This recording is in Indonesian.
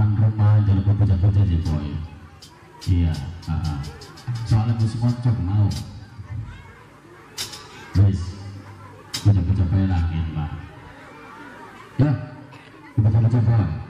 Teman rumah jangan lupa puja-puja sih boy. Iya, ah. soalnya musim cocok mau. Guys, puja-puja pelangin lah. Ya, puja-puja boy.